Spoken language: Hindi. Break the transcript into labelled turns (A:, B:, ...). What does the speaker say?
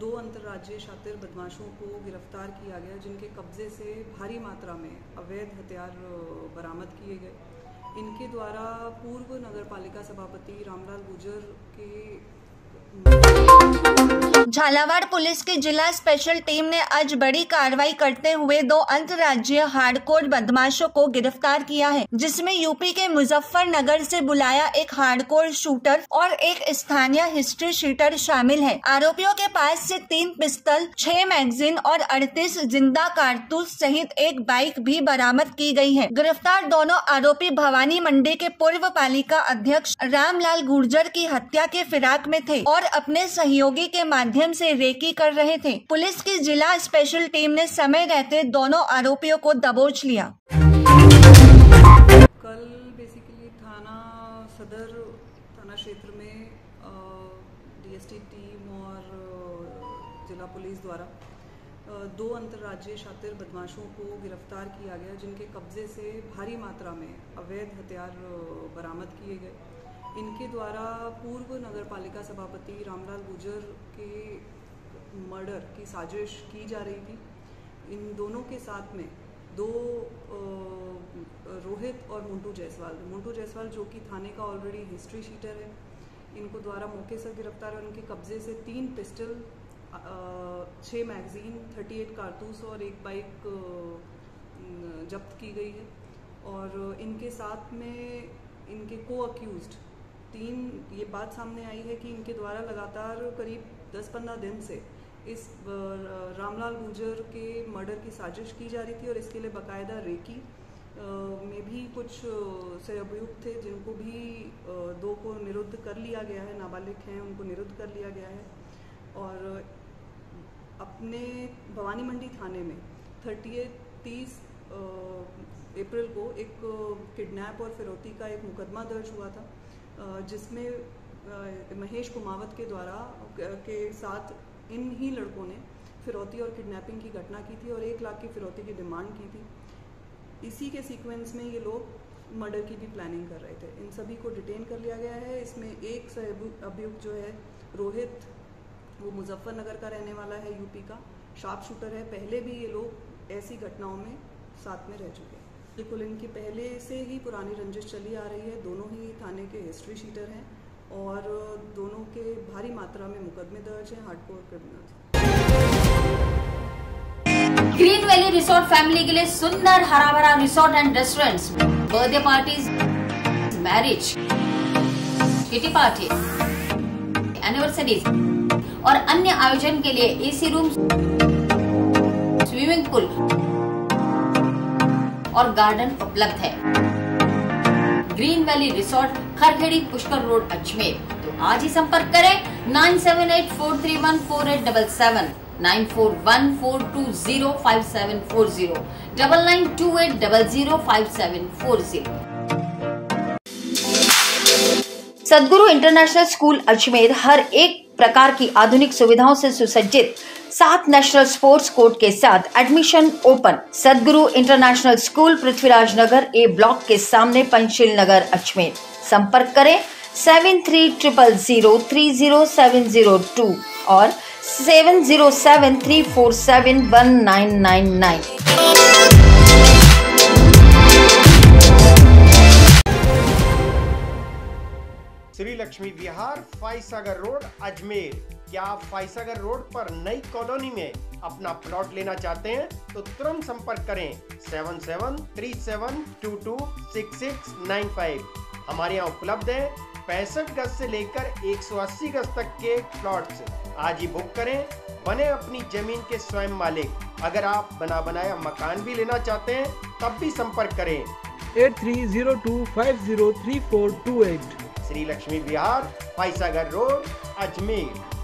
A: दो अंतर्राज्यीय शातिर बदमाशों को गिरफ़्तार किया गया, जिनके कब्जे से भारी मात्रा में अवैध हथियार बरामद किए गए। इनके द्वारा पूर्व नगर पालिका सभापति रामलाल गुजर के
B: झालावाड़ पुलिस की जिला स्पेशल टीम ने आज बड़ी कार्रवाई करते हुए दो अंतर्राज्यीय हार्डकोर बदमाशों को गिरफ़्तार किया है, जिसमें यूपी के मुजफ्फरनगर से बुलाया एक हार्डकोर शूटर और एक स्थानीय हिस्ट्री शीटर शामिल है। आरोपियों के पास से तीन पिस्तल, छह मैगजीन और 38 ज़िंदा कारतूस सहित एक बाइक भी बरामद की गई है। गिरफ़्तार दोनों आरोपी भवानी मंडी के पूर्व पालिका अध्यक्ष रामलाल गुर्जर की हत्या के फिराक में थे और अपने सहयोगी के माध्यम से रेकी कर रहे थे। पुलिस की जिला स्पेशल टीम ने समय रहते दोनों आरोपियों को दबोच लिया।
A: कल बेसिकली थाना सदर, थाना क्षेत्र में डीएसटी टीम और जिला पुलिस द्वारा दो अंतर्राज्यीय शातिर बदमाशों को गिरफ़्तार किया गया, जिनके कब्जे से भारी मात्रा में अवैध हथियार बरामद किए गए। इनके द्वारा पूर्व नगर पालिका सभापति रामलाल गुजर के मर्डर की साजिश की जा रही थी। इन दोनों के साथ में दो रोहित और मुंटू जायसवाल। मुंटू जायसवाल जो कि थाने का ऑलरेडी हिस्ट्री शीटर है, इनको द्वारा मौके से गिरफ़्तार और उनके कब्जे से तीन पिस्टल छः मैगजीन 38 कारतूस और एक बाइक जब्त की गई है। और इनके साथ में इनके को अक्यूज्ड तीन, ये बात सामने आई है कि इनके द्वारा लगातार करीब 10-15 दिन से इस रामलाल गुर्जर के मर्डर की साजिश की जा रही थी और इसके लिए बाकायदा रेकी में भी कुछ से अभियुक्त थे जिनको भी दो को निरुद्ध कर लिया गया है, नाबालिग हैं, उनको निरुद्ध कर लिया गया है। और अपने भवानी मंडी थाने में थर्टी तीस अप्रैल को एक किडनैप और फिरौती का एक मुकदमा दर्ज हुआ था। जिसमें महेश कुमावत के द्वारा के साथ इन ही लड़कों ने फिरौती और किडनैपिंग की घटना की थी और एक लाख की फिरौती की डिमांड की थी। इसी के सीक्वेंस में ये लोग मर्डर की भी प्लानिंग कर रहे थे। इन सभी को डिटेन कर लिया गया है। इसमें एक अभियुक्त जो है, रोहित, वो मुजफ्फरनगर का रहने वाला है यूपी का शार्प शूटर है। पहले भी ये लोग ऐसी घटनाओं में साथ में रह चुके हैं। बिल्कुल, इनकी पहले से ही पुरानी रंजिश चली आ रही है। दोनों ही थाने के हिस्ट्री शीटर हैं और दोनों के भारी मात्रा में मुकदमे दर्ज हैं hardcore criminals
C: Green Valley Resort family के लिए सुंदर हरा भरा resort and restaurants, birthday parties marriage kitty party anniversaries और अन्य आयोजन के लिए एसी रूम स्विमिंग पूल और गार्डन उपलब्ध है। Green Valley Resort, Kharkhedi Pushkar road, Ajmer. तो आज ही संपर्क करें nine seven eight four three one four eight double seven, nine four one four two zero five seven four zero, double nine two eight double zero five seven four zero. Sadguru international school Ajmer हर एक प्रकार की आधुनिक सुविधाओं से सुसज्जित सात नेशनल स्पोर्ट्स कोर्ट के साथ admission open. Sadguru international school Prithviraj Nagar A block के सामने पंचशील नगर, अजमेर। संपर्क करें seven three triple zero three zero seven zero two और seven zero seven three four seven one nine nine nine
D: Lakshmi Vihar Foysagar road, Ajmer. क्या आप फाइसागर रोड पर नई कॉलोनी में अपना प्लॉट लेना चाहते हैं तो तुरंत संपर्क करें seven seven three seven two two six six nine five. हमारे यहाँ उपलब्ध है पैंसठ गज से लेकर 180 गज तक के प्लॉट्स। आज ही बुक करें, बने अपनी ज़मीन के स्वयं मालिक। अगर आप बना बनाया मकान भी लेना चाहते हैं, तब भी संपर्क करें।
E: Eight three zero two five zero three four two eight.
D: Shri Lakshmi Vihar Foysagar road Ajmer.